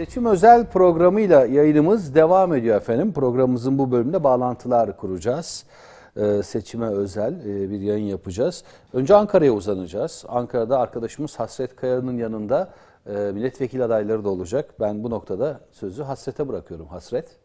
Seçim özel programıyla yayınımız devam ediyor efendim. Programımızın bu bölümünde bağlantılar kuracağız. Ee, seçime özel e, bir yayın yapacağız. Önce Ankara'ya uzanacağız. Ankara'da arkadaşımız Hasret Kaya'nın yanında e, milletvekili adayları da olacak. Ben bu noktada sözü Hasret'e bırakıyorum. Hasret.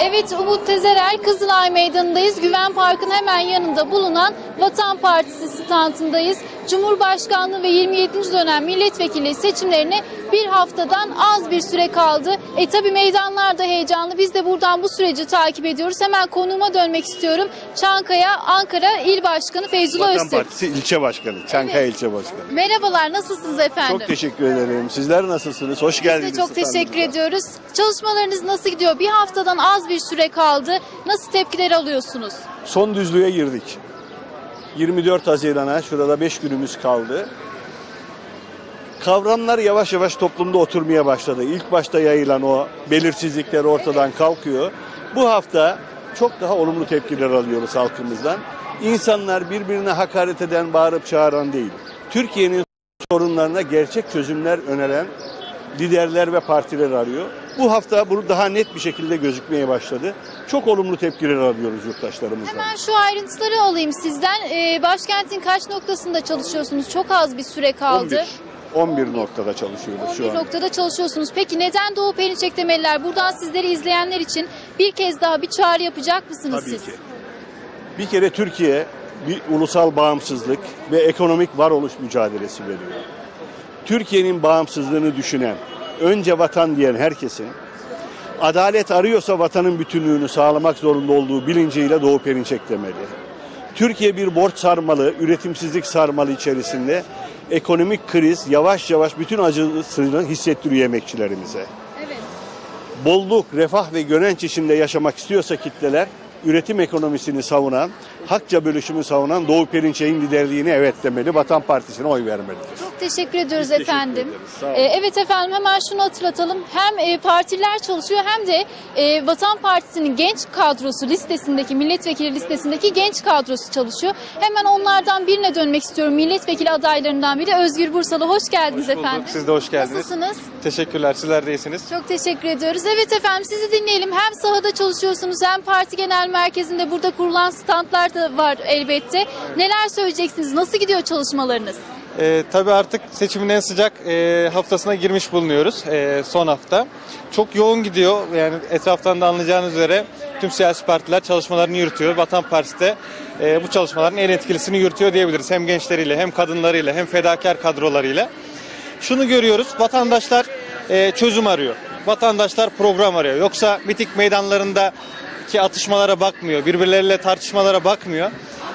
Evet Umut Tezerer Kızılay Meydanı'ndayız. Güven Parkı'nın hemen yanında bulunan Vatan Partisi standındayız. Cumhurbaşkanlığı ve 27. dönem milletvekili seçimlerine bir haftadan az bir süre kaldı. E tabi meydanlar da heyecanlı. Biz de buradan bu süreci takip ediyoruz. Hemen konuğuma dönmek istiyorum. Çankaya Ankara İl Başkanı Feyzullah Vatan Öztürk. Partisi ilçe başkanı, Çankaya Evet. ilçe başkanı. Merhabalar nasılsınız efendim? Çok teşekkür ederim. Sizler nasılsınız? Hoş Biz de geldiniz. çok teşekkür ediyoruz. Çalışmalarınız nasıl gidiyor? Bir haftadan az bir süre kaldı. Nasıl tepkiler alıyorsunuz? Son düzlüğe girdik. 24 Haziran'a şurada 5 günümüz kaldı. Kavramlar yavaş yavaş toplumda oturmaya başladı. İlk başta yayılan o belirsizlikler ortadan kalkıyor. Bu hafta çok daha olumlu tepkiler alıyoruz halkımızdan. İnsanlar birbirine hakaret eden, bağırıp çağıran değil. Türkiye'nin sorunlarına gerçek çözümler öneren liderler ve partiler arıyor. Bu hafta bunu daha net bir şekilde gözükmeye başladı. Çok olumlu tepkiler alıyoruz yurttaşlarımızdan. Hemen şu ayrıntıları alayım sizden. Ee, başkentin kaç noktasında çalışıyorsunuz? Çok az bir süre kaldı. 11, 11 noktada çalışıyoruz şu 11 an. noktada çalışıyorsunuz. Peki neden Doğu Perinçek demeliler? Buradan sizleri izleyenler için bir kez daha bir çağrı yapacak mısınız Tabii siz? ki. Bir kere Türkiye bir ulusal bağımsızlık ve ekonomik varoluş mücadelesi veriyor. Türkiye'nin bağımsızlığını düşünen, önce vatan diyen herkesin adalet arıyorsa vatanın bütünlüğünü sağlamak zorunda olduğu bilinciyle Doğu Perinçek demeli. Türkiye bir borç sarmalı, üretimsizlik sarmalı içerisinde ekonomik kriz yavaş yavaş bütün acısını hissettiriyor emekçilerimize. Evet. bolluk, refah ve gönenç içinde yaşamak istiyorsa kitleler, üretim ekonomisini savunan, hakça bölüşümü savunan Doğu Perinçek'in liderliğine evet demeli, Vatan Partisi'ne oy vermelidir. Çok teşekkür ediyoruz teşekkür efendim. ederiz. Sağ olun. Ee, evet efendim hemen şunu hatırlatalım. Hem e, partiler çalışıyor hem de e, Vatan Partisi'nin genç kadrosu listesindeki, milletvekili listesindeki genç kadrosu çalışıyor. Hemen onlardan birine dönmek istiyorum. Milletvekili adaylarından biri Özgür Bursalı. Hoş geldiniz Hoş bulduk. efendim. Siz de hoş geldiniz. Nasılsınız? Teşekkürler. Sizler de iyisiniz. Çok teşekkür ediyoruz. Evet efendim sizi dinleyelim. Hem sahada çalışıyorsunuz hem parti genel merkezinde burada kurulan standlar da var elbette. Neler söyleyeceksiniz? Nasıl gidiyor çalışmalarınız? Ee, tabii artık seçimin en sıcak e, haftasına girmiş bulunuyoruz. e, son hafta. Çok yoğun gidiyor. Yani etraftan da anlayacağınız üzere tüm siyasi partiler çalışmalarını yürütüyor. Vatan Partisi de e, bu çalışmaların en etkilisini yürütüyor diyebiliriz. Hem gençleriyle hem kadınlarıyla hem fedakar kadrolarıyla. Şunu görüyoruz. Vatandaşlar e, çözüm arıyor. Vatandaşlar program arıyor. Yoksa miting meydanlarındaki atışmalara bakmıyor. Birbirleriyle tartışmalara bakmıyor.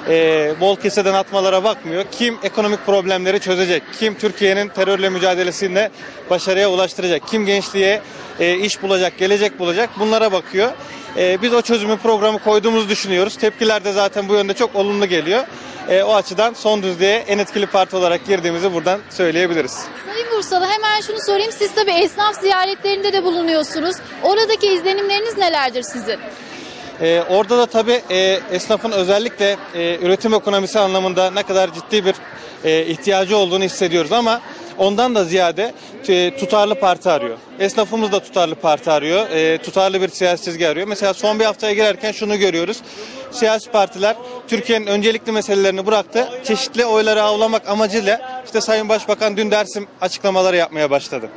E, bol keseden atmalara bakmıyor. Kim ekonomik problemleri çözecek? Kim Türkiye'nin terörle mücadelesinde başarıya ulaştıracak? Kim gençliğe e, iş bulacak, gelecek bulacak? Bunlara bakıyor. E, biz o çözümü programı koyduğumuzu düşünüyoruz. Tepkiler de zaten bu yönde çok olumlu geliyor. E, o açıdan son düzlüğe en etkili parti olarak girdiğimizi buradan söyleyebiliriz. Sayın Bursalı hemen şunu sorayım. Siz tabii esnaf ziyaretlerinde de bulunuyorsunuz. Oradaki izlenimleriniz nelerdir sizin? Ee, orada da tabii e, esnafın özellikle e, üretim ekonomisi anlamında ne kadar ciddi bir e, ihtiyacı olduğunu hissediyoruz ama ondan da ziyade e, tutarlı parti arıyor. Esnafımız da tutarlı parti arıyor. e, tutarlı bir siyasi çizgi arıyor. Mesela son bir haftaya girerken şunu görüyoruz. Siyasi partiler Türkiye'nin öncelikli meselelerini bıraktı. Çeşitli oyları avlamak amacıyla işte Sayın Başbakan dün Dersim açıklamaları yapmaya başladı.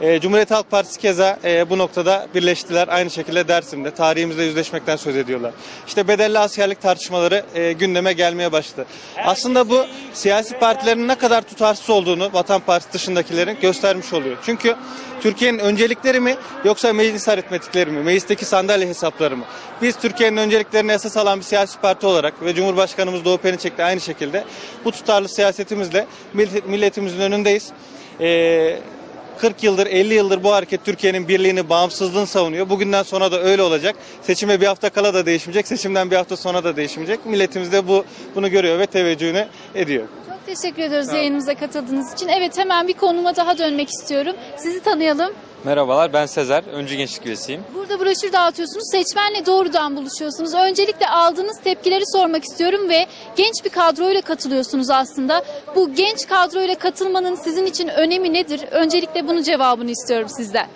E, Cumhuriyet Halk Partisi keza e, bu noktada birleştiler. Aynı şekilde Dersim'de tarihimizle yüzleşmekten söz ediyorlar. İşte bedelli askerlik tartışmaları e, gündeme gelmeye başladı. Aslında bu siyasi partilerin ne kadar tutarsız olduğunu Vatan Partisi dışındakilerin göstermiş oluyor. Çünkü Türkiye'nin öncelikleri mi yoksa meclis aritmetikleri mi? Meclisteki sandalye hesapları mı? Biz Türkiye'nin önceliklerini esas alan bir siyasi parti olarak ve Cumhurbaşkanımız Doğu Perinçek de aynı şekilde bu tutarlı siyasetimizle millet- milletimizin önündeyiz. Ee, 40 yıldır 50 yıldır bu hareket Türkiye'nin birliğini, bağımsızlığını savunuyor. Bugünden sonra da öyle olacak. Seçime bir hafta kala da değişmeyecek. Seçimden bir hafta sonra da değişmeyecek. Milletimiz de bu bunu görüyor ve teveccühünü ediyor. Çok teşekkür ediyoruz yayınımıza katıldığınız için. Evet hemen bir konuma daha dönmek istiyorum. Sizi tanıyalım. Merhabalar ben Sezer, öncü gençlik üyesiyim. Burada broşür dağıtıyorsunuz, seçmenle doğrudan buluşuyorsunuz. Öncelikle aldığınız tepkileri sormak istiyorum ve genç bir kadroyla katılıyorsunuz aslında. Bu genç kadroyla katılmanın sizin için önemi nedir? Öncelikle bunun cevabını istiyorum sizden.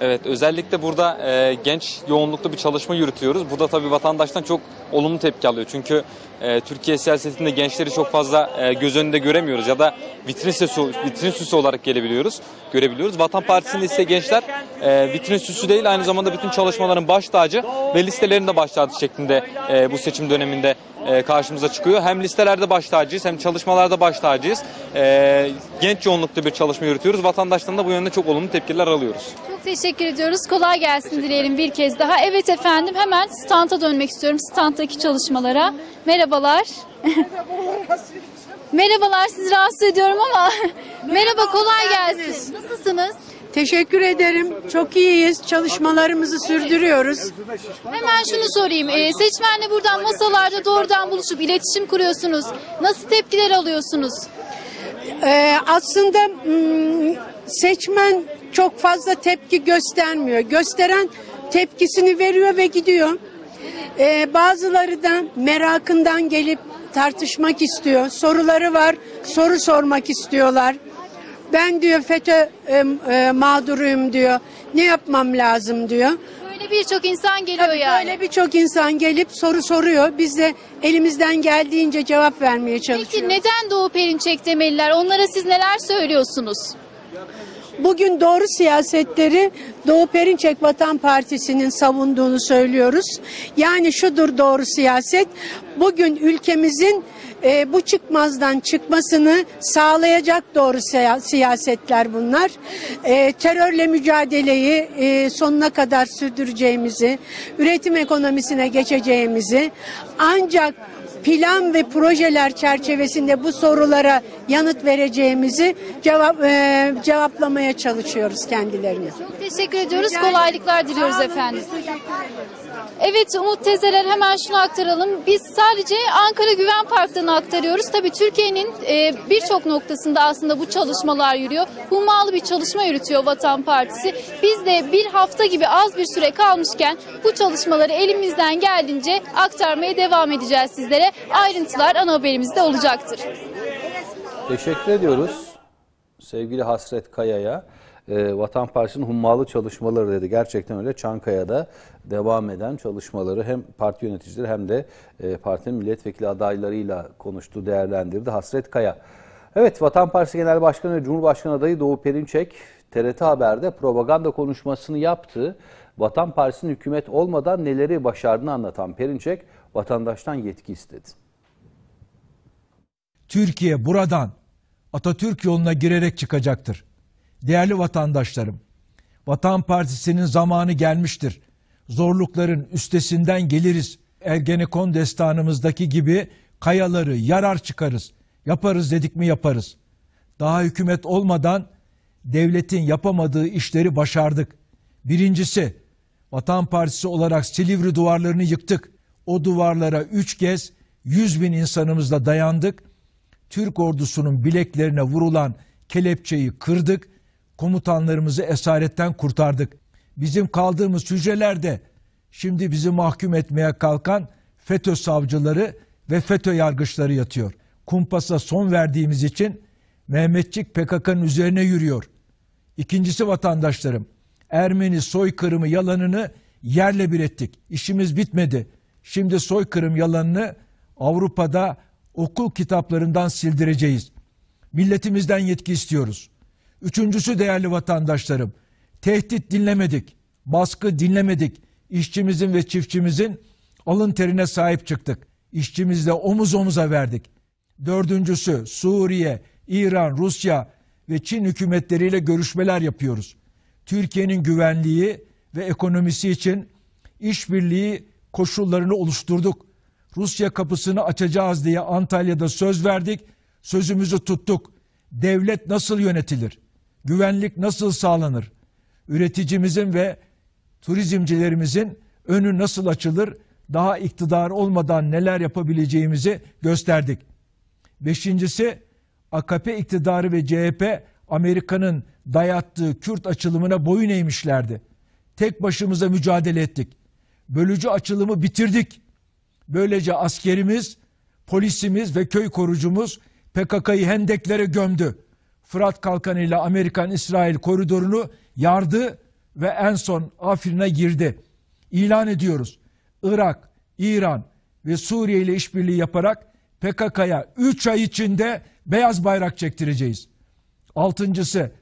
Evet özellikle burada e, genç yoğunluklu bir çalışma yürütüyoruz. Burada tabii vatandaştan çok olumlu tepki alıyor. Çünkü e, Türkiye siyasetinde gençleri çok fazla e, göz önünde göremiyoruz ya da vitrin süsü, vitrin süsü olarak gelebiliyoruz, görebiliyoruz. Vatan Partisi'nde ise gençler e, vitrin süsü değil aynı zamanda bütün çalışmaların baş tacı ve listelerin de baş tacı şeklinde bu seçim döneminde karşımıza çıkıyor. Hem listelerde baş tacıyız hem çalışmalarda baş tacıyız. Genç yoğunluklu bir çalışma yürütüyoruz. Vatandaştan da bu yönde çok olumlu tepkiler alıyoruz. Çok teşekkür ediyoruz. Kolay gelsin dileyelim bir kez daha. Evet efendim hemen standa dönmek istiyorum. Standdaki çalışmalara. Merhabalar. Merhabalar sizi rahatsız ediyorum ama merhaba kolay gelsin. Nasılsınız? Teşekkür ederim. Çok iyiyiz. Çalışmalarımızı sürdürüyoruz. Hemen şunu sorayım. Ee, seçmenle buradan masalarda doğrudan buluşup iletişim kuruyorsunuz. Nasıl tepkiler alıyorsunuz? Ee, aslında mm, seçmen çok fazla tepki göstermiyor. Gösteren tepkisini veriyor ve gidiyor. Ee, bazıları da merakından gelip tartışmak istiyor. Soruları var, soru sormak istiyorlar. Ben diyor FETÖ e, e, mağduruyum diyor. Ne yapmam lazım diyor. Böyle birçok insan geliyor yani. Böyle birçok insan gelip soru soruyor. Biz de elimizden geldiğince cevap vermeye çalışıyoruz. Peki neden Doğu Perinçek demeliler? Onlara siz neler söylüyorsunuz? Bugün doğru siyasetleri Doğu Perinçek Vatan Partisi'nin savunduğunu söylüyoruz. Yani şudur doğru siyaset. Bugün ülkemizin e, bu çıkmazdan çıkmasını sağlayacak doğru siya- siyasetler bunlar. E, terörle mücadeleyi e, sonuna kadar sürdüreceğimizi, üretim ekonomisine geçeceğimizi ancak plan ve projeler çerçevesinde bu sorulara yanıt vereceğimizi cevap e, cevaplamaya çalışıyoruz kendilerine. Çok teşekkür ediyoruz. Kolaylıklar diliyoruz efendim. Evet Umut Tezerer hemen şunu aktaralım. Biz sadece Ankara Güven Park'tan aktarıyoruz. Tabii Türkiye'nin e, birçok noktasında aslında bu çalışmalar yürüyor. Hummalı bir çalışma yürütüyor Vatan Partisi. Biz de bir hafta gibi az bir süre kalmışken bu çalışmaları elimizden geldiğince aktarmaya devam edeceğiz sizlere. Ayrıntılar ana haberimizde olacaktır. Teşekkür ediyoruz sevgili Hasret Kaya'ya. Ee, Vatan Partisi'nin hummalı çalışmaları dedi. Gerçekten öyle. Çankaya'da devam eden çalışmaları hem parti yöneticileri hem de e, partinin milletvekili adaylarıyla konuştu, değerlendirdi. Hasret Kaya. Evet, Vatan Partisi Genel Başkanı ve Cumhurbaşkanı adayı Doğu Perinçek TRT Haber'de propaganda konuşmasını yaptı. Vatan Partisi'nin hükümet olmadan neleri başardığını anlatan Perinçek vatandaştan yetki istedi. Türkiye buradan Atatürk yoluna girerek çıkacaktır. Değerli vatandaşlarım, Vatan Partisi'nin zamanı gelmiştir. Zorlukların üstesinden geliriz. Ergenekon destanımızdaki gibi kayaları yarar çıkarız. Yaparız dedik mi yaparız. Daha hükümet olmadan devletin yapamadığı işleri başardık. Birincisi, Vatan Partisi olarak Silivri duvarlarını yıktık. O duvarlara üç kez yüz bin insanımızla dayandık. Türk ordusunun bileklerine vurulan kelepçeyi kırdık. Komutanlarımızı esaretten kurtardık. Bizim kaldığımız hücrelerde şimdi bizi mahkum etmeye kalkan FETÖ savcıları ve FETÖ yargıçları yatıyor. Kumpas'a son verdiğimiz için Mehmetçik PKK'nın üzerine yürüyor. İkincisi vatandaşlarım, Ermeni soykırımı yalanını yerle bir ettik. İşimiz bitmedi. Şimdi soykırım yalanını Avrupa'da okul kitaplarından sildireceğiz. Milletimizden yetki istiyoruz. Üçüncüsü değerli vatandaşlarım, tehdit dinlemedik, baskı dinlemedik. İşçimizin ve çiftçimizin alın terine sahip çıktık. İşçimizle omuz omuza verdik. Dördüncüsü Suriye, İran, Rusya ve Çin hükümetleriyle görüşmeler yapıyoruz. Türkiye'nin güvenliği ve ekonomisi için işbirliği koşullarını oluşturduk. Rusya kapısını açacağız diye Antalya'da söz verdik. Sözümüzü tuttuk. Devlet nasıl yönetilir? Güvenlik nasıl sağlanır? Üreticimizin ve turizmcilerimizin önü nasıl açılır? Daha iktidar olmadan neler yapabileceğimizi gösterdik. Beşincisi AKP iktidarı ve CHP Amerika'nın dayattığı Kürt açılımına boyun eğmişlerdi. Tek başımıza mücadele ettik. Bölücü açılımı bitirdik. Böylece askerimiz, polisimiz ve köy korucumuz PKK'yı hendeklere gömdü. Fırat Kalkanı ile Amerikan-İsrail koridorunu yardı ve en son Afrin'e girdi. İlan ediyoruz. Irak, İran ve Suriye ile işbirliği yaparak PKK'ya 3 ay içinde beyaz bayrak çektireceğiz. Altıncısı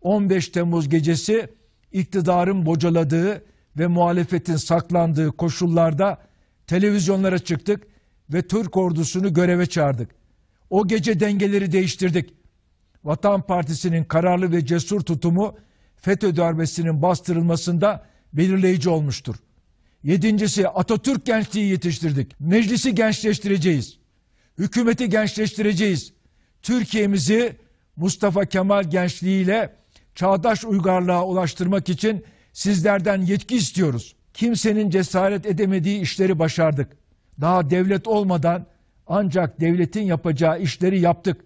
15 Temmuz gecesi iktidarın bocaladığı ve muhalefetin saklandığı koşullarda televizyonlara çıktık ve Türk ordusunu göreve çağırdık. O gece dengeleri değiştirdik. Vatan Partisi'nin kararlı ve cesur tutumu FETÖ darbesinin bastırılmasında belirleyici olmuştur. Yedincisi Atatürk gençliği yetiştirdik. Meclisi gençleştireceğiz. Hükümeti gençleştireceğiz. Türkiye'mizi Mustafa Kemal gençliğiyle çağdaş uygarlığa ulaştırmak için sizlerden yetki istiyoruz. Kimsenin cesaret edemediği işleri başardık. Daha devlet olmadan ancak devletin yapacağı işleri yaptık.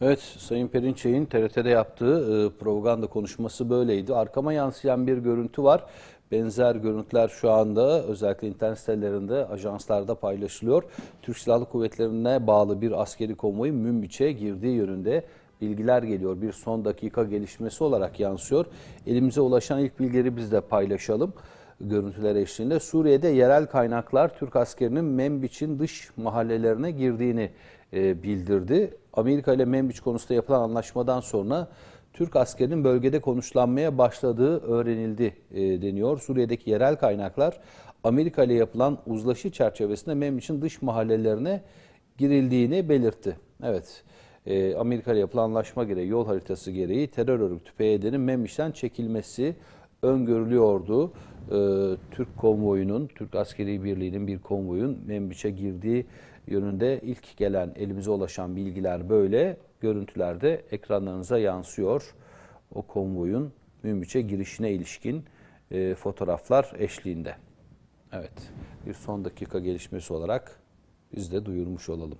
Evet, Sayın Perinçey'in TRT'de yaptığı e, propaganda konuşması böyleydi. Arkama yansıyan bir görüntü var. Benzer görüntüler şu anda özellikle internet sitelerinde, ajanslarda paylaşılıyor. Türk Silahlı Kuvvetleri'ne bağlı bir askeri konvoyun Münbiç'e girdiği yönünde bilgiler geliyor. Bir son dakika gelişmesi olarak yansıyor. Elimize ulaşan ilk bilgileri biz de paylaşalım. Görüntüler eşliğinde Suriye'de yerel kaynaklar Türk askerinin Membiç'in dış mahallelerine girdiğini e, bildirdi. Amerika ile Membiç konusunda yapılan anlaşmadan sonra Türk askerinin bölgede konuşlanmaya başladığı öğrenildi e, deniyor. Suriye'deki yerel kaynaklar Amerika ile yapılan uzlaşı çerçevesinde Membiç'in dış mahallelerine girildiğini belirtti. Evet, e, Amerika ile yapılan anlaşma gereği, yol haritası gereği terör örgütü PYD'nin Membiç'ten çekilmesi öngörülüyordu. E, Türk konvoyunun, Türk askeri birliğinin bir konvoyun Membiç'e girdiği yönünde ilk gelen elimize ulaşan bilgiler böyle. Görüntülerde ekranlarınıza yansıyor. O konvoyun Münbiç'e girişine ilişkin e, fotoğraflar eşliğinde. Evet, bir son dakika gelişmesi olarak biz de duyurmuş olalım.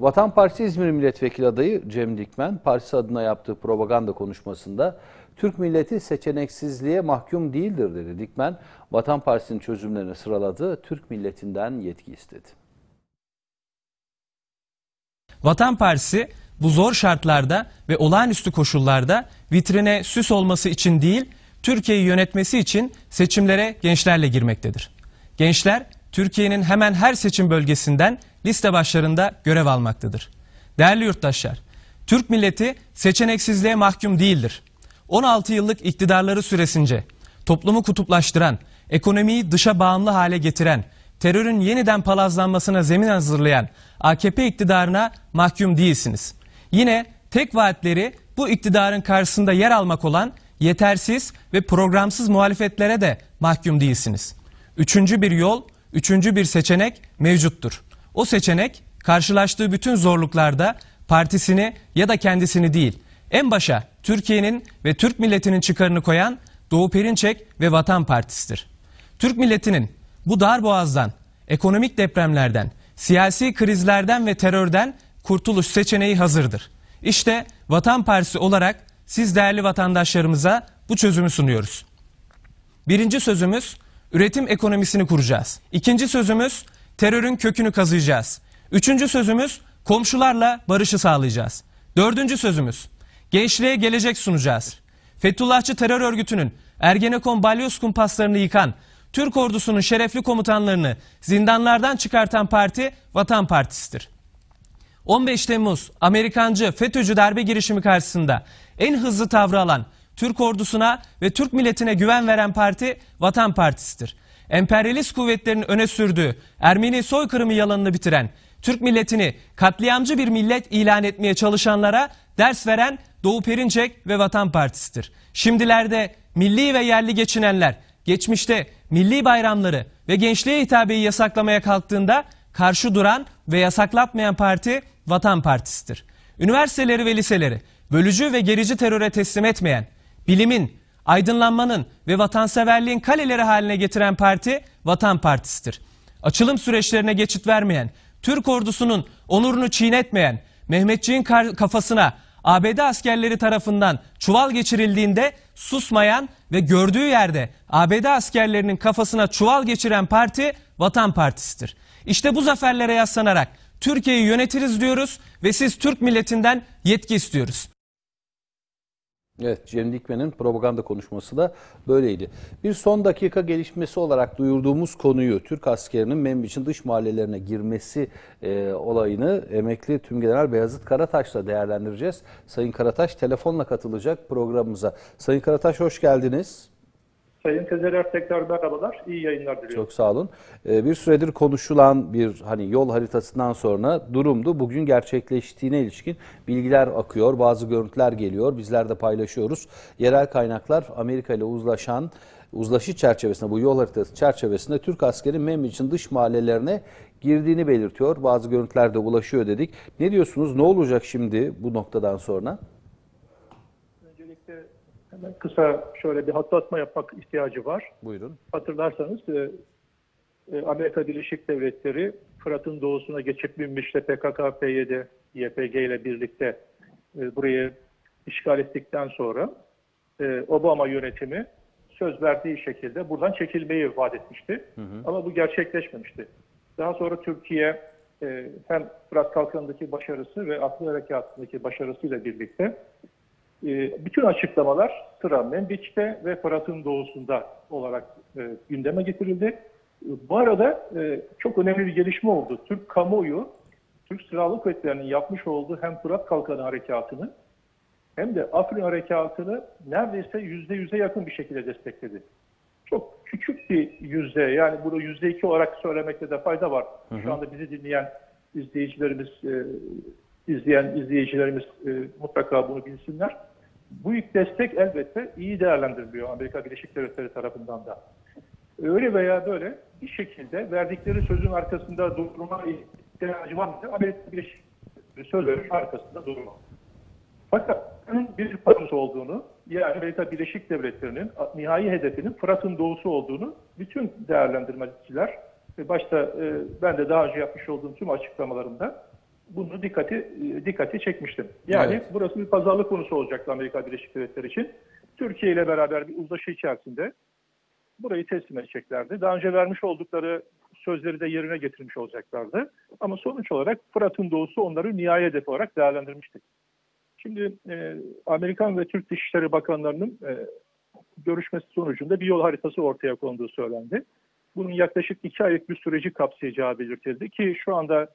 Vatan Partisi İzmir Milletvekili adayı Cem Dikmen, partisi adına yaptığı propaganda konuşmasında Türk milleti seçeneksizliğe mahkum değildir dedi. Dikmen, Vatan Partisi'nin çözümlerini sıraladı, Türk milletinden yetki istedi. Vatan Partisi bu zor şartlarda ve olağanüstü koşullarda vitrine süs olması için değil, Türkiye'yi yönetmesi için seçimlere gençlerle girmektedir. Gençler Türkiye'nin hemen her seçim bölgesinden liste başlarında görev almaktadır. Değerli yurttaşlar, Türk milleti seçeneksizliğe mahkum değildir. 16 yıllık iktidarları süresince toplumu kutuplaştıran, ekonomiyi dışa bağımlı hale getiren, terörün yeniden palazlanmasına zemin hazırlayan AKP iktidarına mahkum değilsiniz. Yine tek vaatleri bu iktidarın karşısında yer almak olan yetersiz ve programsız muhalefetlere de mahkum değilsiniz. Üçüncü bir yol, üçüncü bir seçenek mevcuttur. O seçenek karşılaştığı bütün zorluklarda partisini ya da kendisini değil, en başa Türkiye'nin ve Türk milletinin çıkarını koyan Doğu Perinçek ve Vatan Partisi'dir. Türk milletinin bu dar boğazdan, ekonomik depremlerden, siyasi krizlerden ve terörden kurtuluş seçeneği hazırdır. İşte Vatan Partisi olarak siz değerli vatandaşlarımıza bu çözümü sunuyoruz. Birinci sözümüz üretim ekonomisini kuracağız. İkinci sözümüz terörün kökünü kazıyacağız. Üçüncü sözümüz komşularla barışı sağlayacağız. Dördüncü sözümüz gençliğe gelecek sunacağız. Fethullahçı terör örgütünün Ergenekon balyoz kumpaslarını yıkan, Türk ordusunun şerefli komutanlarını zindanlardan çıkartan parti Vatan Partisi'dir. 15 Temmuz Amerikancı FETÖ'cü darbe girişimi karşısında en hızlı tavrı alan Türk ordusuna ve Türk milletine güven veren parti Vatan Partisi'dir. Emperyalist kuvvetlerin öne sürdüğü Ermeni soykırımı yalanını bitiren, Türk milletini katliamcı bir millet ilan etmeye çalışanlara ders veren Doğu Perinçek ve Vatan Partisi'dir. Şimdilerde milli ve yerli geçinenler geçmişte milli bayramları ve gençliğe hitabeyi yasaklamaya kalktığında karşı duran ve yasaklatmayan parti Vatan Partisi'dir. Üniversiteleri ve liseleri bölücü ve gerici teröre teslim etmeyen, bilimin, aydınlanmanın ve vatanseverliğin kaleleri haline getiren parti Vatan Partisi'dir. Açılım süreçlerine geçit vermeyen, Türk ordusunun onurunu çiğnetmeyen Mehmetçiğin kafasına ABD askerleri tarafından çuval geçirildiğinde susmayan ve gördüğü yerde ABD askerlerinin kafasına çuval geçiren parti Vatan Partisi'dir. İşte bu zaferlere yaslanarak Türkiye'yi yönetiriz diyoruz ve siz Türk milletinden yetki istiyoruz. Evet, Cem Dikmen'in propaganda konuşması da böyleydi. Bir son dakika gelişmesi olarak duyurduğumuz konuyu Türk askerinin Membiç'in dış mahallelerine girmesi e, olayını emekli Tümgeneral Beyazıt Karataş'la değerlendireceğiz. Sayın Karataş telefonla katılacak programımıza. Sayın Karataş hoş geldiniz. Sayın Tezerer tekrar merhabalar. İyi yayınlar diliyorum. Çok sağ olun. Ee, Bir süredir konuşulan bir hani yol haritasından sonra durumdu. Bugün gerçekleştiğine ilişkin bilgiler akıyor. Bazı görüntüler geliyor. Bizler de paylaşıyoruz. Yerel kaynaklar Amerika ile uzlaşan uzlaşı çerçevesinde bu yol haritası çerçevesinde Türk askeri Membiç'in dış mahallelerine girdiğini belirtiyor. Bazı görüntüler de ulaşıyor dedik. Ne diyorsunuz? Ne olacak şimdi bu noktadan sonra? Kısa şöyle bir hatırlatma yapmak ihtiyacı var. Buyurun. Hatırlarsanız e, e, Amerika Birleşik Devletleri Fırat'ın doğusuna geçip binmişte PKK, PYD, YPG ile birlikte e, burayı işgal ettikten sonra e, Obama yönetimi söz verdiği şekilde buradan çekilmeyi vaat etmişti. Ama bu gerçekleşmemişti. Daha sonra Türkiye e, hem Fırat Kalkanı'ndaki başarısı ve Aklı Harekatı'ndaki başarısıyla birlikte e, bütün açıklamalar sıra Menbiç'te ve Fırat'ın doğusunda olarak e, gündeme getirildi. E, Bu arada e, çok önemli bir gelişme oldu. Türk kamuoyu, Türk Silahlı Kuvvetleri'nin yapmış olduğu hem Fırat Kalkanı Harekatı'nı hem de Afrin Harekatı'nı neredeyse yüzde yüze yakın bir şekilde destekledi. Çok küçük bir yüzde, yani bunu yüzde iki olarak söylemekte de fayda var. Şu anda bizi dinleyen izleyicilerimiz, e, izleyen izleyicilerimiz e, mutlaka bunu bilsinler. Bu ilk destek elbette iyi değerlendiriliyor Amerika Birleşik Devletleri tarafından da. Öyle veya böyle bir şekilde verdikleri sözün arkasında durma ihtiyacı var mı? Amerika Birleşik Devletleri arkasında durma. Fakat bir parçası olduğunu, yani Amerika Birleşik Devletleri'nin nihai hedefinin Fırat'ın doğusu olduğunu bütün değerlendirmeciler başta e, ben de daha önce yapmış olduğum tüm açıklamalarımda bunu dikkati e, dikkati çekmiştim. Yani Evet. burası bir pazarlık konusu olacaktı Amerika Birleşik Devletleri için. Türkiye ile beraber bir uzlaşı içerisinde burayı teslim edeceklerdi. Daha önce vermiş oldukları sözleri de yerine getirmiş olacaklardı. Ama sonuç olarak Fırat'ın doğusu onları nihai hedef olarak değerlendirmiştik. Şimdi e, Amerikan ve Türk Dışişleri Bakanlarının e, görüşmesi sonucunda bir yol haritası ortaya konduğu söylendi. Bunun yaklaşık iki aylık bir süreci kapsayacağı belirtildi ki şu anda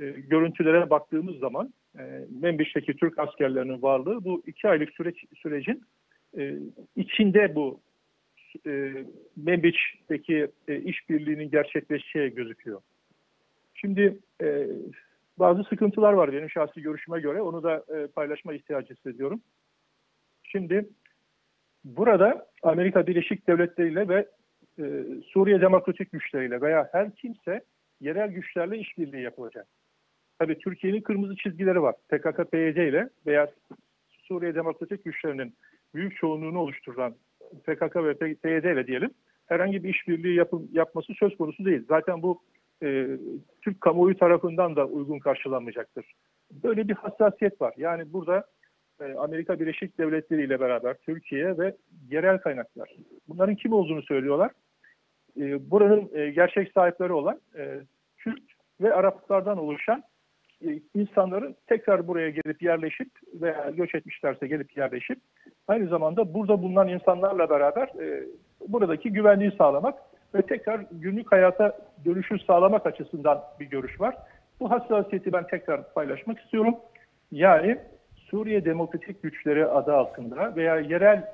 e, görüntülere baktığımız zaman e, Menbiş'teki Türk askerlerinin varlığı bu iki aylık süreç sürecin e, içinde bu e, Menbiç'teki e, işbirliğinin gerçekleşeceği gözüküyor. Şimdi e, bazı sıkıntılar var benim şahsi görüşüme göre. Onu da e, paylaşma ihtiyacı hissediyorum. Şimdi burada Amerika Birleşik Devletleri ile ve e, Suriye Demokratik Güçleriyle veya her kimse yerel güçlerle işbirliği yapılacak. Tabii Türkiye'nin kırmızı çizgileri var. PKK-PYD ile veya Suriye Demokratik Güçlerinin büyük çoğunluğunu oluşturan PKK ve PYD ile diyelim herhangi bir işbirliği yapması söz konusu değil. Zaten bu e, Türk kamuoyu tarafından da uygun karşılanmayacaktır. Böyle bir hassasiyet var. Yani burada e, Amerika Birleşik Devletleri ile beraber Türkiye ve yerel kaynaklar. Bunların kim olduğunu söylüyorlar. E, buranın e, gerçek sahipleri olan e, Türk ve Araplardan oluşan insanların tekrar buraya gelip yerleşip veya göç etmişlerse gelip yerleşip aynı zamanda burada bulunan insanlarla beraber e, buradaki güvenliği sağlamak ve tekrar günlük hayata dönüşü sağlamak açısından bir görüş var. Bu hassasiyeti ben tekrar paylaşmak istiyorum. Yani Suriye Demokratik Güçleri adı altında veya yerel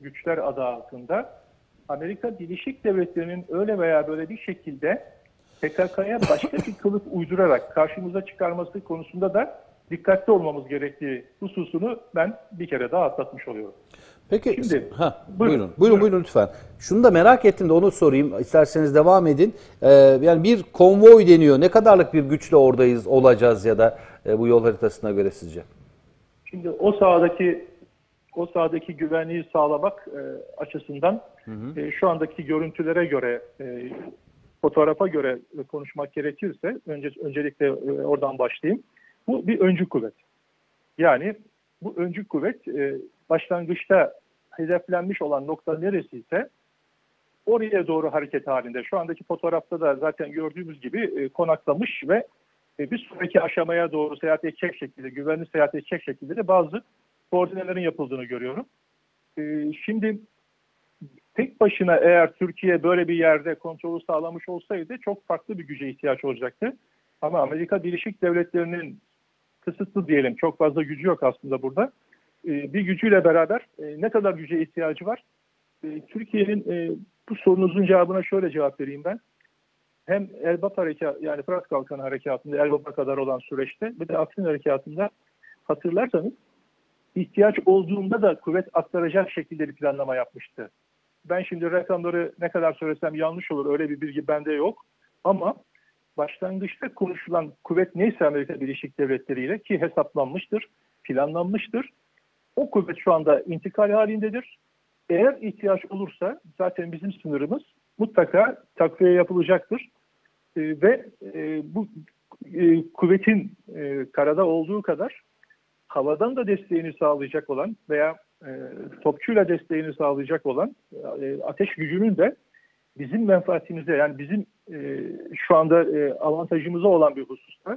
güçler adı altında Amerika Birleşik Devletleri'nin öyle veya böyle bir şekilde PKK'ya başka bir kılıf uydurarak karşımıza çıkarması konusunda da dikkatli olmamız gerektiği hususunu ben bir kere daha atlatmış oluyorum. Peki, Şimdi- ha, Buyurun, buyurun, buyurun, buyurun. lütfen. Şunu da merak ettim de onu sorayım. İsterseniz devam edin. Ee, yani bir konvoy deniyor. Ne kadarlık bir güçle oradayız, olacağız ya da e, bu yol haritasına göre sizce? Şimdi o sahadaki o sahadaki güvenliği sağlamak e, açısından e, şu andaki görüntülere göre e, fotoğrafa göre konuşmak gerekirse önce öncelikle e, oradan başlayayım. Bu bir öncü kuvvet. Yani bu öncü kuvvet e, başlangıçta hedeflenmiş olan nokta neresiyse oraya doğru hareket halinde. Şu andaki fotoğrafta da zaten gördüğümüz gibi e, konaklamış ve e, bir sonraki aşamaya doğru seyahat edecek şekilde, güvenli seyahat edecek şekilde de bazı koordinelerin yapıldığını görüyorum. E, şimdi tek başına eğer Türkiye böyle bir yerde kontrolü sağlamış olsaydı çok farklı bir güce ihtiyaç olacaktı. Ama Amerika Birleşik Devletleri'nin kısıtlı diyelim çok fazla gücü yok aslında burada. E, bir gücüyle beraber e, ne kadar güce ihtiyacı var? E, Türkiye'nin e, bu sorunuzun cevabına şöyle cevap vereyim ben. Hem Elbap Harekat yani Fırat Kalkanı Harekatı'nda Elbap'a kadar olan süreçte ve de Afrin Harekatı'nda hatırlarsanız ihtiyaç olduğunda da kuvvet aktaracak şekilde bir planlama yapmıştı. Ben şimdi rakamları ne kadar söylesem yanlış olur. Öyle bir bilgi bende yok. Ama başlangıçta konuşulan kuvvet neyse Amerika Birleşik Devletleri ile ki hesaplanmıştır, planlanmıştır. O kuvvet şu anda intikal halindedir. Eğer ihtiyaç olursa zaten bizim sınırımız mutlaka takviye yapılacaktır. Ee, ve e, bu e, kuvvetin e, karada olduğu kadar havadan da desteğini sağlayacak olan veya e, topçuyla desteğini sağlayacak olan e, ateş gücünün de bizim menfaatimize yani bizim e, şu anda e, avantajımıza olan bir hususta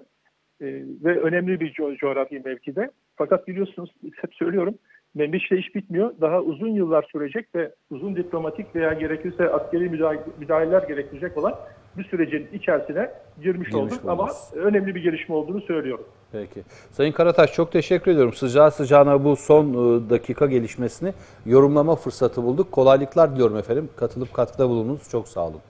e, ve önemli bir co- coğrafi mevkide. Fakat biliyorsunuz hep söylüyorum Membiç'te iş bitmiyor. Daha uzun yıllar sürecek ve uzun diplomatik veya gerekirse askeri müdahale- müdahaleler gerektirecek olan bir sürecin içerisine girmiş, Girmiş olduk. Ama olacağız. önemli bir gelişme olduğunu söylüyorum. Peki. Sayın Karataş çok teşekkür ediyorum. Sıcağı sıcağına bu son e, dakika gelişmesini yorumlama fırsatı bulduk. Kolaylıklar diliyorum efendim. Katılıp katkıda bulundunuz. Çok sağ olun.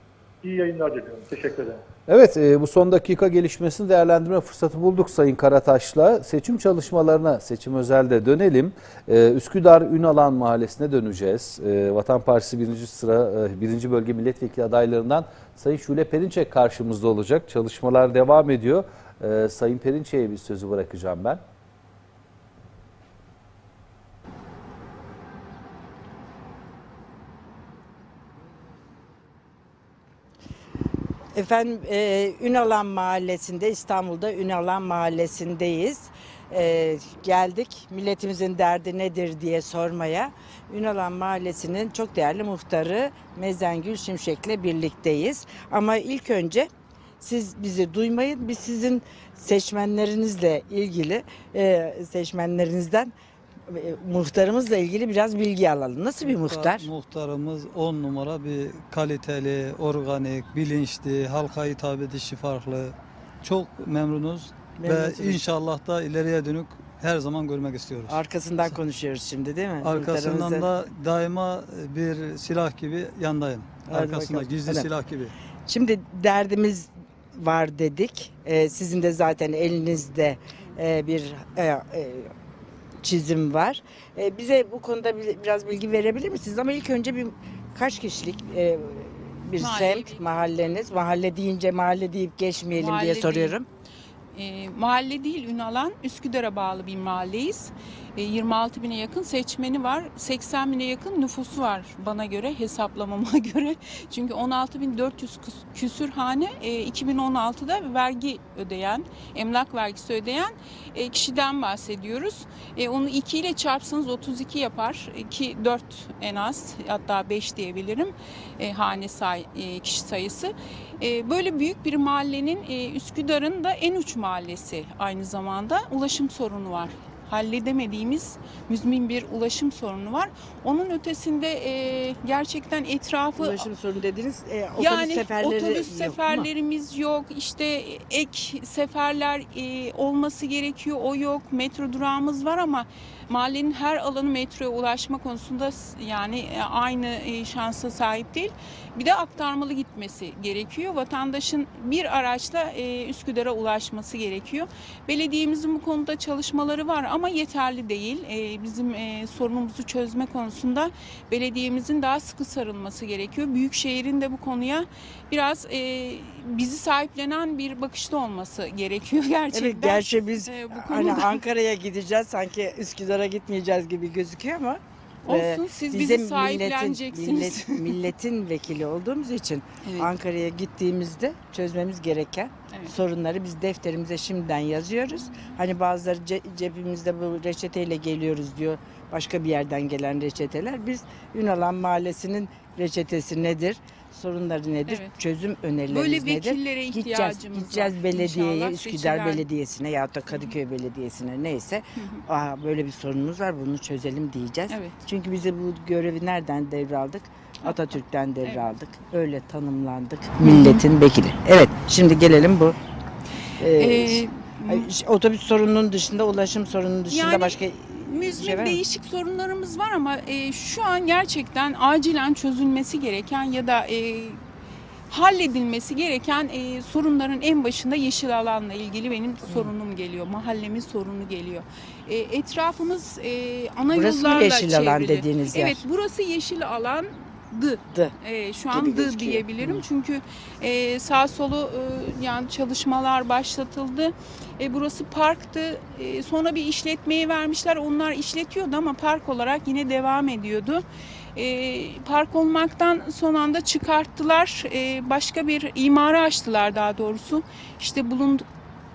İyi yayınlar diliyorum. Teşekkür ederim. Evet e, bu son dakika gelişmesini değerlendirme fırsatı bulduk Sayın Karataş'la. Seçim çalışmalarına, seçim özelde dönelim. E, Üsküdar Ünalan Mahallesi'ne döneceğiz. E, Vatan Partisi 1. sıra e, 1. bölge milletvekili adaylarından Sayın Şule Perinçek karşımızda olacak. Çalışmalar devam ediyor. Sayın Perinçek'e bir sözü bırakacağım ben. Efendim e, Ünalan Mahallesi'nde İstanbul'da Ünalan Mahallesi'ndeyiz. E, geldik milletimizin derdi nedir diye sormaya. Ünalan Mahallesi'nin çok değerli muhtarı Mezengül Şimşek'le birlikteyiz. Ama ilk önce siz bizi duymayın. Biz sizin seçmenlerinizle ilgili e, seçmenlerinizden muhtarımızla ilgili biraz bilgi alalım. Nasıl bir muhtar? Muhtarımız 10 numara bir kaliteli, organik, bilinçli, halka hitap edişi farklı. Çok memnunuz Memnunsunuz. ve inşallah da ileriye dönük her zaman görmek istiyoruz. Arkasından konuşuyoruz şimdi değil mi? Arkasından Muhtarımızın. da daima bir silah gibi yandayım. Hadi Arkasında bakalım. gizli Öyle. silah gibi. Şimdi derdimiz var dedik. Ee, sizin de zaten elinizde e, bir e, e, çizim var. E, bize bu konuda bi- biraz bilgi verebilir misiniz? Ama ilk önce bir kaç kişilik e, bir Mahalle semt, değil. mahalleniz. Mahalle deyince mahalle deyip geçmeyelim Mahalle diye değil. soruyorum. E, mahalle değil Ünalan, Üsküdar'a bağlı bir mahalleyiz. E, 26 bine yakın seçmeni var. 80 bine yakın nüfusu var bana göre, hesaplamama göre. Çünkü 16.400 küs- küsür hane e, 2016'da vergi ödeyen, emlak vergisi ödeyen e, kişiden bahsediyoruz. E, onu 2 ile çarpsanız 32 yapar. 2, 4 en az hatta 5 diyebilirim e, hane say, e, kişi sayısı. E, böyle büyük bir mahallenin e, Üsküdar'ın da en uç mahallesi aynı zamanda ulaşım sorunu var. Halledemediğimiz müzmin bir ulaşım sorunu var. Onun ötesinde e, gerçekten etrafı Ulaşım sorunu dediniz. E, otobüs yani seferleri otobüs yok seferlerimiz yok. İşte ek seferler e, olması gerekiyor. O yok. Metro durağımız var ama mahallenin her alanı metroya ulaşma konusunda yani e, aynı e, şansa sahip değil. Bir de aktarmalı gitmesi gerekiyor. Vatandaşın bir araçla e, Üsküdar'a ulaşması gerekiyor. Belediyemizin bu konuda çalışmaları var ama yeterli değil. Bizim sorunumuzu çözme konusunda belediyemizin daha sıkı sarılması gerekiyor. Büyükşehir'in de bu konuya biraz bizi sahiplenen bir bakışta olması gerekiyor gerçekten. Evet gerçi biz E, hani Ankara'ya gideceğiz sanki Üsküdar'a gitmeyeceğiz gibi gözüküyor ama Ve Olsun, siz bizi sahipleneceksiniz. millet- milletin vekili olduğumuz için Evet. Ankara'ya gittiğimizde çözmemiz gereken Evet. sorunları biz defterimize şimdiden yazıyoruz. Hani bazıları ce- cebimizde bu reçeteyle geliyoruz diyor. Başka bir yerden gelen reçeteler. Biz Ünalan Mahallesi'nin reçetesi nedir? Sorunları nedir? Evet. Çözüm önerilerimiz Böyle nedir? vekillere Gideceğiz, ihtiyacımız gideceğiz var. belediyeye, İnşallah Üsküdar seçiler. Belediyesi'ne ya da Kadıköy Belediyesi'ne neyse. Aa, böyle bir sorunumuz var bunu çözelim diyeceğiz. Evet. Çünkü bize bu görevi nereden devraldık? Atatürk'ten devraldık. Öyle tanımlandık. Milletin vekili. Evet şimdi gelelim bu. Ee, Ee, ay, ş- otobüs sorununun dışında, ulaşım sorununun dışında Yani başka Müzmin mı? değişik sorunlarımız var ama e, şu an gerçekten acilen çözülmesi gereken ya da e, halledilmesi gereken e, sorunların en başında yeşil alanla ilgili benim sorunum geliyor. Mahallemin sorunu geliyor. E, etrafımız e, ana Burası yollarla yeşil alan çevrili. dediğiniz yer? Evet burası yeşil alan dı. Dı. E, şu Gibi an dı gözüküyor. diyebilirim. Hı. Çünkü e, sağ solu e, yani çalışmalar başlatıldı. E, burası parktı. E, sonra bir işletmeye vermişler. Onlar işletiyordu ama park olarak yine devam ediyordu. E, park olmaktan son anda çıkarttılar. E, başka bir imara açtılar daha doğrusu. İşte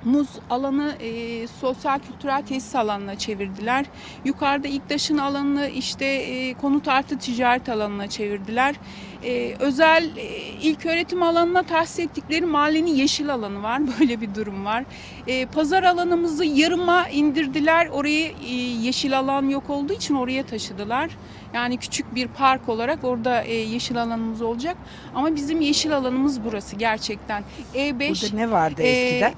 bulunduğumuz alanı e, sosyal kültürel tesis alanına çevirdiler. Yukarıda İktaş'ın alanını işte e, konut artı ticaret alanına çevirdiler. E, özel e, ilk öğretim alanına tahsis ettikleri mahallenin yeşil alanı var. Böyle bir durum var. E, pazar alanımızı yarıma indirdiler. Orayı e, yeşil alan yok olduğu için oraya taşıdılar. Yani küçük bir park olarak orada e, yeşil alanımız olacak. Ama bizim yeşil alanımız burası gerçekten. E5 burada ne vardı e, eskiden?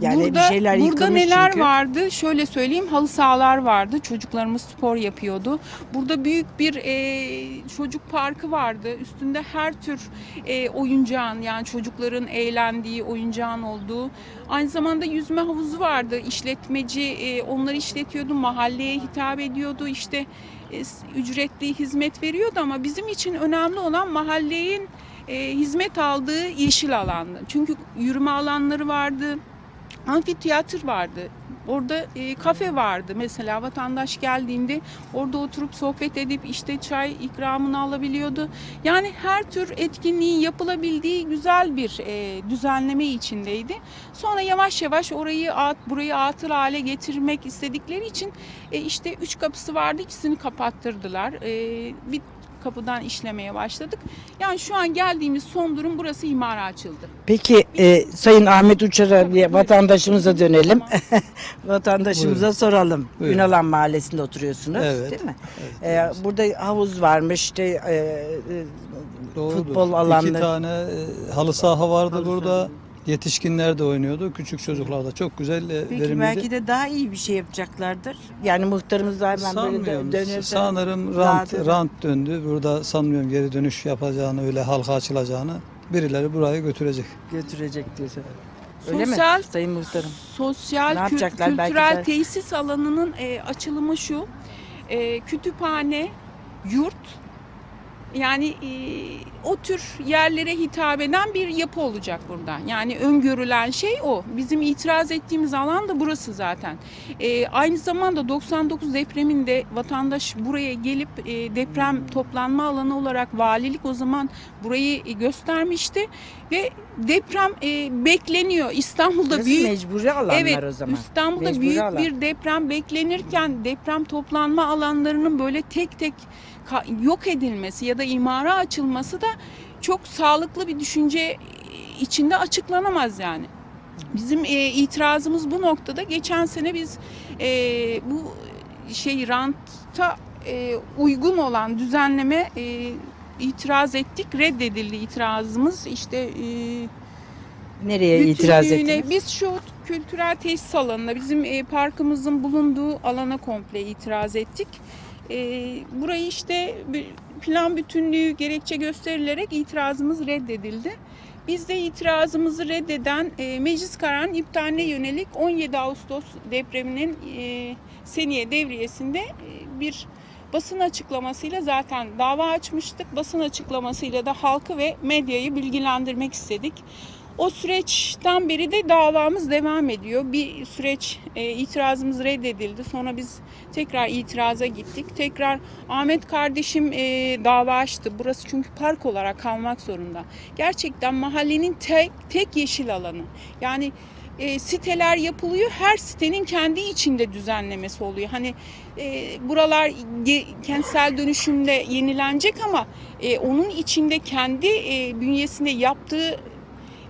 Yani burada, bir şeyler burada neler çünkü. vardı? Şöyle söyleyeyim halı sahalar vardı. Çocuklarımız spor yapıyordu. Burada büyük bir e, çocuk parkı vardı. Üstünde her tür e, oyuncağın yani çocukların eğlendiği oyuncağın olduğu. Aynı zamanda yüzme havuzu vardı. İşletmeci e, onları işletiyordu. Mahalleye hitap ediyordu. İşte e, ücretli hizmet veriyordu ama bizim için önemli olan mahallenin e, hizmet aldığı yeşil alandı. Çünkü yürüme alanları vardı amfiteyatr vardı. Orada e, kafe vardı. Mesela vatandaş geldiğinde orada oturup sohbet edip işte çay ikramını alabiliyordu. Yani her tür etkinliğin yapılabildiği güzel bir e, düzenleme içindeydi. Sonra yavaş yavaş orayı at, burayı atıl hale getirmek istedikleri için e, işte üç kapısı vardı ikisini kapattırdılar. E, bir kapıdan işlemeye başladık. Yani şu an geldiğimiz son durum burası imara açıldı. Peki e, Sayın Ahmet Uçar'a bir vatandaşımıza dönelim. Tamam. Vatandaşımıza Buyurun. soralım. Buyurun. Ünalan Mahallesi'nde oturuyorsunuz Evet. değil mi? Evet, Ee, burada havuz varmış işte e, e, Doğrudur. futbol alanları. İki tane e, halı saha vardı Halı burada. Yetişkinler de oynuyordu. Küçük çocuklar da çok güzel e, Peki verimliydi. belki de daha iyi bir şey yapacaklardır. Yani muhtarımız da hemen böyle Sanmıyorum. dö- dönürse. Sanırım daha rant, döner. rant döndü. Burada sanmıyorum geri dönüş yapacağını, öyle halka açılacağını. Birileri burayı götürecek. götürecek diyorsun. Öyle Sosyal- mi Sayın Muhtarım? Sosyal kü- yapacaklar? Belki kültürel de- tesis alanının e, açılımı şu. E, kütüphane, yurt yani e, o tür yerlere hitap eden bir yapı olacak burada. Yani öngörülen şey o. Bizim itiraz ettiğimiz alan da burası zaten. E, aynı zamanda 99 depreminde vatandaş buraya gelip e, deprem toplanma alanı olarak valilik o zaman burayı e, göstermişti ve deprem e, bekleniyor. İstanbul'da Burası büyük mecburi alanlar Evet, o zaman. İstanbul'da Mecburi büyük alan. bir deprem beklenirken deprem toplanma alanlarının böyle tek tek yok edilmesi ya da imara açılması da çok sağlıklı bir düşünce içinde açıklanamaz yani. Bizim e, itirazımız bu noktada. Geçen sene biz e, bu şey ranta e, uygun olan düzenleme e, itiraz ettik. Reddedildi itirazımız. İşte e, Nereye itiraz ettiniz? Biz şu kültürel tesis alanına, bizim e, parkımızın bulunduğu alana komple itiraz ettik. E, burayı işte plan bütünlüğü gerekçe gösterilerek itirazımız reddedildi. Biz de itirazımızı reddeden e, meclis kararının iptaline yönelik 17 Ağustos depreminin e, seneye devriyesinde e, bir basın açıklamasıyla zaten dava açmıştık. Basın açıklamasıyla da halkı ve medyayı bilgilendirmek istedik. O süreçten beri de davamız devam ediyor. Bir süreç e, itirazımız reddedildi. Sonra biz tekrar itiraza gittik. Tekrar Ahmet kardeşim e, dava açtı. Burası çünkü park olarak kalmak zorunda. Gerçekten mahallenin tek tek yeşil alanı. Yani e, siteler yapılıyor. Her sitenin kendi içinde düzenlemesi oluyor. Hani e, buralar ge- kentsel dönüşümde yenilenecek ama e, onun içinde kendi e, bünyesinde yaptığı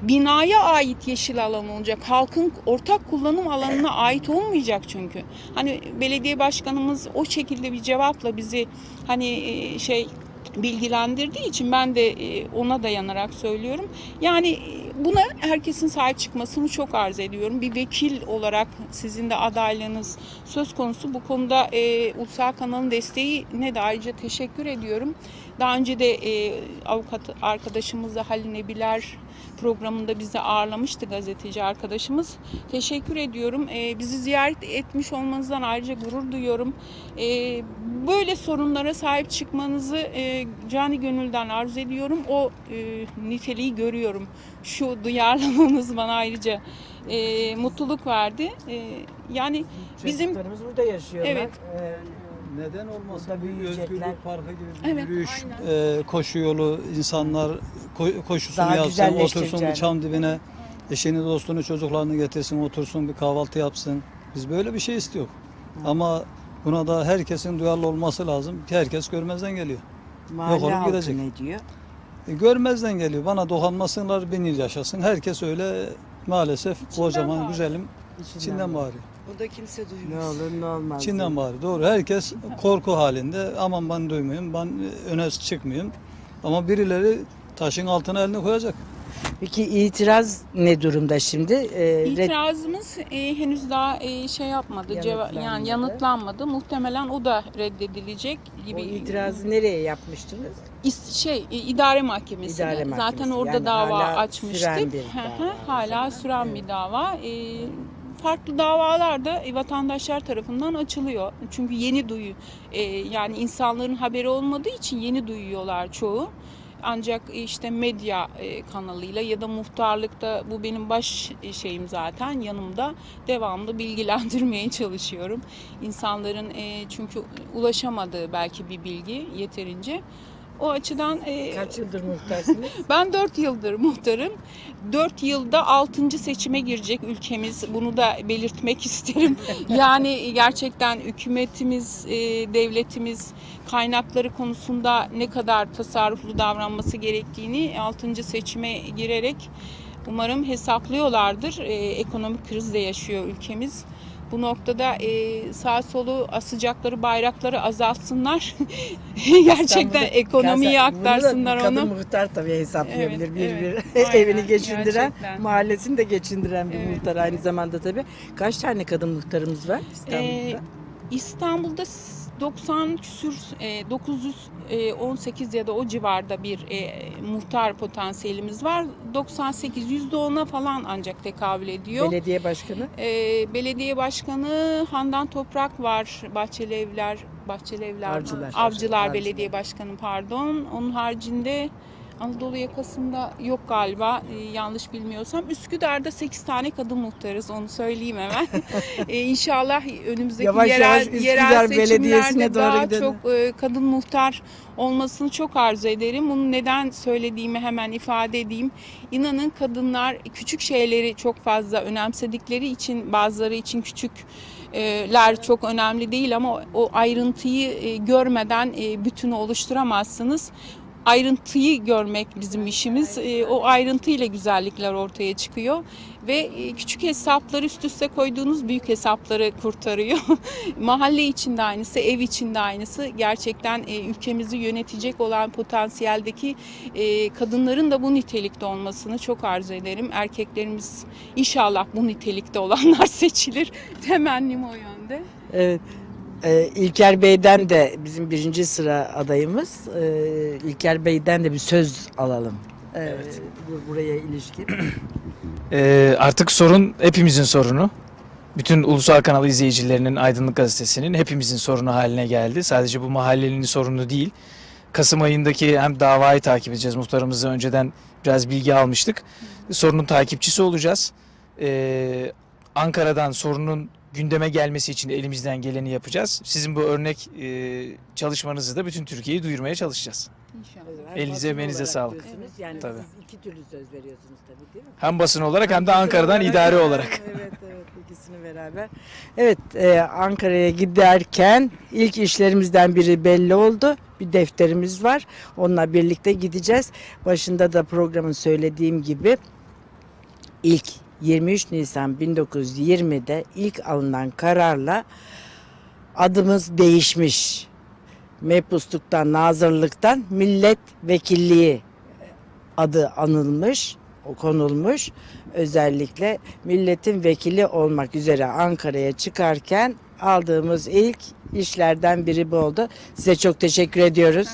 binaya ait yeşil alan olacak. Halkın ortak kullanım alanına ait olmayacak çünkü. Hani belediye başkanımız o şekilde bir cevapla bizi hani e, şey bilgilendirdiği için ben de e, ona dayanarak söylüyorum. Yani e, buna herkesin sahip çıkmasını çok arz ediyorum. Bir vekil olarak sizin de adaylığınız söz konusu. Bu konuda e, Ulusal Kanal'ın desteğine de ayrıca teşekkür ediyorum. Daha önce de e, avukat arkadaşımızla Halil Nebiler programında bizi ağırlamıştı gazeteci arkadaşımız. Teşekkür ediyorum. E, bizi ziyaret etmiş olmanızdan ayrıca gurur duyuyorum. E, böyle sorunlara sahip çıkmanızı e, cani gönülden arzu ediyorum. O e, niteliği görüyorum. Şu duyarlılığınız bana ayrıca e, mutluluk verdi. E, yani bizim Çocuklarımız burada yaşıyorlar. Evet. Ee, Neden olmasın? Burada Bir büyüyecekler. Özgürlük Parkı gibi bir Evet, yürüyüş, e, koşu yolu, insanlar ko- koşusunu Daha yapsın, otursun güzelleştireceğini. bir çam dibine, eşini, dostunu, çocuklarını getirsin, otursun, bir kahvaltı yapsın. Biz böyle bir şey istiyoruz. Ama buna da herkesin duyarlı olması lazım. Herkes görmezden geliyor. mahalle olup halkı gidecek. ne diyor? E, görmezden geliyor. Bana dokunmasınlar, bin yıl yaşasın. Herkes öyle maalesef kocaman güzelim İçinden içinden bağırıyor. Burada kimse Ne duymuyor. olur ne olmaz. İçinden diyor. bağırıyor. Doğru. Herkes korku halinde. Aman ben duymayayım, ben e, öne çıkmayayım. Ama birileri taşın altına elini koyacak. Peki itiraz ne durumda şimdi? Ee, İtirazımız e, henüz daha e, şey yapmadı, ceva- Yanıtlanmadı. yani yanıtlanmadı. Muhtemelen o da reddedilecek o gibi. itirazı nereye yapmıştınız? İs- şey e, idare mahkemesine. İdare Zaten mahkemesi. orada Yani dava hala açmıştık. süren bir Hı hı, dava. hala süren bir dava. E, farklı davalar da e, vatandaşlar tarafından açılıyor. Çünkü yeni duyu e, yani insanların haberi olmadığı için yeni duyuyorlar çoğu. Ancak işte medya e, kanalıyla ya da muhtarlıkta bu benim baş şeyim zaten yanımda devamlı bilgilendirmeye çalışıyorum. İnsanların e, çünkü ulaşamadığı belki bir bilgi yeterince. O açıdan e, Kaç yıldır muhtarsınız? ben 4 yıldır muhtarım. 4 yılda 6. seçime girecek ülkemiz. Bunu da belirtmek isterim. Yani gerçekten hükümetimiz, e, devletimiz kaynakları konusunda ne kadar tasarruflu davranması gerektiğini 6. seçime girerek umarım hesaplıyorlardır. E, ekonomik kriz de yaşıyor ülkemiz. Bu noktada e, sağ solu asacakları bayrakları azaltsınlar. Gerçekten İstanbul'da da aktarsınlar Kadın onu. muhtar tabii hesaplayabilir. Evet, bir evet. bir Aynen, evini geçindiren, gerçekten. mahallesini de geçindiren bir Evet. muhtar aynı zamanda tabii. Kaç tane kadın muhtarımız var İstanbul'da? Ee, İstanbul'da 90 küsür e, 918 ya da o civarda bir e, muhtar potansiyelimiz var. 98 %10'a falan ancak tekabül ediyor. Belediye başkanı. Ee, belediye başkanı Handan Toprak var. Bahçeli Evler, Bahçeli Evler, Avcılar. Avcılar, Avcılar. Belediye Başkanı pardon. Onun haricinde Anadolu yakasında yok galiba ee, yanlış bilmiyorsam. Üsküdar'da 8 tane kadın muhtarız onu söyleyeyim hemen. ee, inşallah önümüzdeki Yavaş yerel, yavaş Üsküdar yerel seçimlerde doğru daha gidelim. çok e, kadın muhtar olmasını çok arzu ederim. Bunu neden söylediğimi hemen ifade edeyim. İnanın kadınlar küçük şeyleri çok fazla önemsedikleri için bazıları için küçük e, çok önemli değil ama o ayrıntıyı e, görmeden e, bütünü oluşturamazsınız. Ayrıntıyı görmek bizim işimiz. E, O ayrıntıyla güzellikler ortaya çıkıyor ve e, küçük hesapları üst üste koyduğunuz büyük hesapları kurtarıyor. Mahalle içinde aynısı, ev içinde aynısı. Gerçekten e, ülkemizi yönetecek olan potansiyeldeki e, kadınların da bu nitelikte olmasını çok arzu ederim. Erkeklerimiz inşallah bu nitelikte olanlar seçilir. Temennim o yönde. Evet. Ee, İlker Bey'den de bizim birinci sıra adayımız. Ee, İlker Bey'den de bir söz alalım. Ee, bu- buraya ilişkin. Ee, artık sorun hepimizin sorunu. Bütün Ulusal Kanal izleyicilerinin, Aydınlık Gazetesi'nin hepimizin sorunu haline geldi. Sadece bu mahallenin sorunu değil. Kasım ayındaki hem davayı takip edeceğiz. Muhtarımızı önceden biraz bilgi almıştık. Sorunun takipçisi olacağız. Ee, Ankara'dan sorunun gündeme gelmesi için elimizden geleni yapacağız. Sizin bu örnek e, çalışmanızı da bütün Türkiye'yi duyurmaya çalışacağız. Elinize emeğinize sağlık. Yani Tabii. siz iki türlü söz veriyorsunuz tabii değil mi? Hem basın olarak hem de Ankara'dan idare olarak. evet evet ikisini beraber. Evet e, Ankara'ya giderken ilk işlerimizden biri belli oldu. Bir defterimiz var. Onunla birlikte gideceğiz. Başında da programın söylediğim gibi ilk 23 Nisan 1920'de ilk alınan kararla adımız değişmiş. Mepusluktan, nazırlıktan milletvekilliği adı anılmış, konulmuş. Özellikle milletin vekili olmak üzere Ankara'ya çıkarken aldığımız ilk işlerden biri bu oldu. Size çok teşekkür ediyoruz.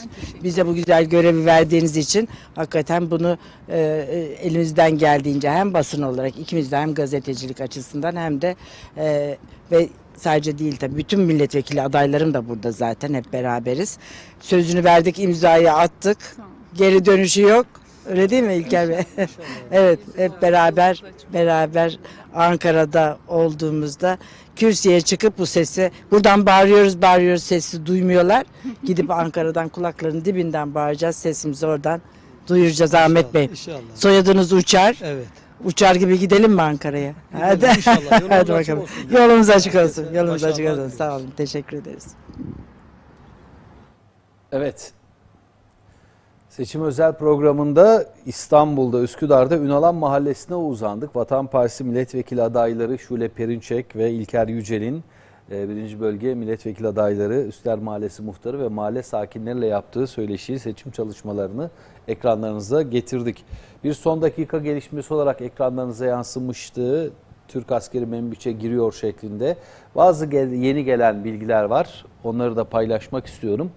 Bize bu güzel görevi verdiğiniz için hakikaten bunu e, e, elimizden geldiğince hem basın olarak ikimiz de hem gazetecilik açısından hem de e, ve sadece değil tabii bütün milletvekili adaylarım da burada zaten hep beraberiz. Sözünü verdik, imzayı attık. Geri dönüşü yok. Öyle değil mi İlker Bey? evet, hep beraber beraber Ankara'da olduğumuzda kürsüye çıkıp bu sesi buradan bağırıyoruz, bağırıyoruz sesi duymuyorlar. Gidip Ankara'dan kulaklarının dibinden bağıracağız. Sesimizi oradan duyuracağız Ahmet Bey. İnşallah. Soyadınız Uçar. Evet. Uçar gibi gidelim mi Ankara'ya? Hadi. inşallah. Yolumuz Hadi açık bakalım. olsun. Yolumuz açık olsun. Yolumuz açık olsun. Sağ olun. Teşekkür ederiz. Evet. Seçim özel programında İstanbul'da Üsküdar'da Ünalan Mahallesi'ne uzandık. Vatan Partisi milletvekili adayları Şule Perinçek ve İlker Yücel'in e, birinci bölge milletvekili adayları Üsküdar Mahallesi muhtarı ve mahalle sakinleriyle yaptığı söyleşiyi seçim çalışmalarını ekranlarınıza getirdik. Bir son dakika gelişmesi olarak ekranlarınıza yansımıştı. Türk askeri Membiç'e giriyor şeklinde. Bazı yeni gelen bilgiler var. Onları da paylaşmak istiyorum.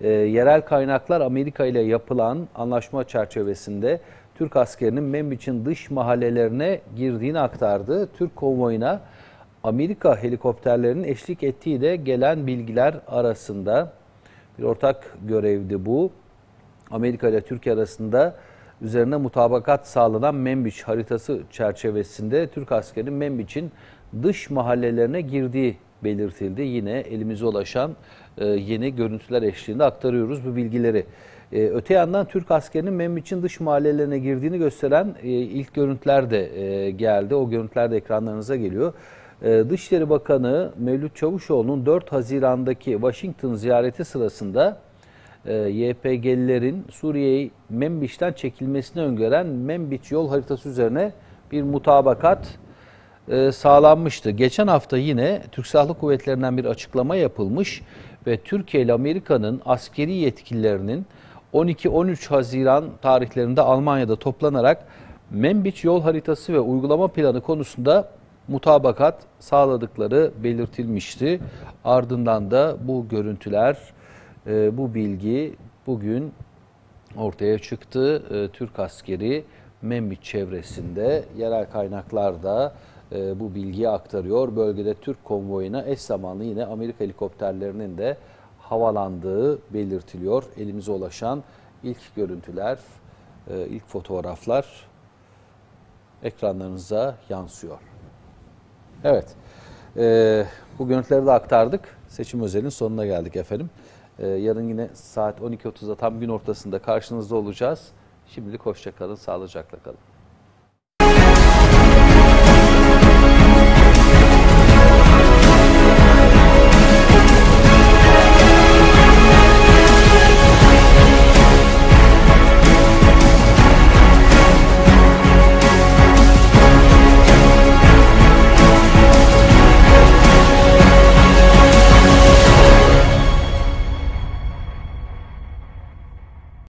E, yerel kaynaklar Amerika ile yapılan anlaşma çerçevesinde Türk askerinin Membiç'in dış mahallelerine girdiğini aktardı. Türk konvoyuna Amerika helikopterlerinin eşlik ettiği de gelen bilgiler arasında bir ortak görevdi bu. Amerika ile Türkiye arasında üzerine mutabakat sağlanan Membiç haritası çerçevesinde Türk askerinin Membiç'in dış mahallelerine girdiği belirtildi. Yine elimize ulaşan e, yeni görüntüler eşliğinde aktarıyoruz bu bilgileri. E, öte yandan Türk askerinin Membiç'in dış mahallelerine girdiğini gösteren e, ilk görüntüler de geldi. O görüntüler de ekranlarınıza geliyor. Dışişleri Bakanı Mevlüt Çavuşoğlu'nun 4 Haziran'daki Washington ziyareti sırasında e, YPG'lilerin Suriye'yi Membiç'ten çekilmesini öngören Membiç yol haritası üzerine bir mutabakat e, sağlanmıştı. Geçen hafta yine Türk Silahlı Kuvvetleri'nden bir açıklama yapılmış ve Türkiye ile Amerika'nın askeri yetkililerinin 12-13 Haziran tarihlerinde Almanya'da toplanarak Membiç yol haritası ve uygulama planı konusunda mutabakat sağladıkları belirtilmişti. Ardından da bu görüntüler, e, bu bilgi bugün ortaya çıktı. E, Türk askeri Membiç çevresinde yerel kaynaklar da e, bu bilgiyi aktarıyor. Bölgede Türk konvoyuna eş zamanlı yine Amerika helikopterlerinin de havalandığı belirtiliyor. Elimize ulaşan ilk görüntüler, e, ilk fotoğraflar ekranlarınıza yansıyor. Evet, e, bu görüntüleri de aktardık. Seçim özelinin sonuna geldik efendim. E, yarın yine saat 12.30'da tam gün ortasında karşınızda olacağız. Şimdilik hoşçakalın, sağlıcakla kalın.